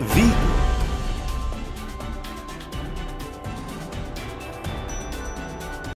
Vi